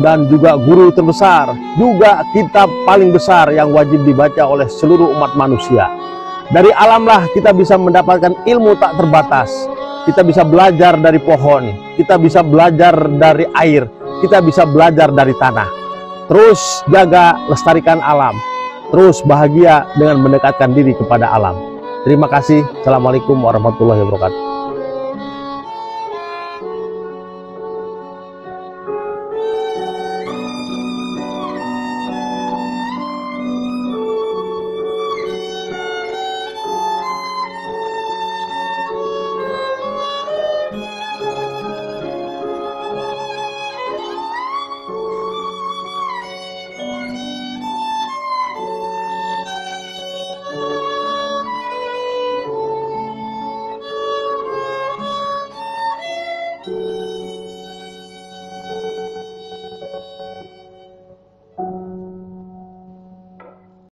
dan juga guru terbesar, juga kitab paling besar yang wajib dibaca oleh seluruh umat manusia. Dari alamlah kita bisa mendapatkan ilmu tak terbatas. Kita bisa belajar dari pohon, kita bisa belajar dari air, kita bisa belajar dari tanah. Terus jaga lestarikan alam, terus bahagia dengan mendekatkan diri kepada alam. Terima kasih. Assalamualaikum warahmatullahi wabarakatuh.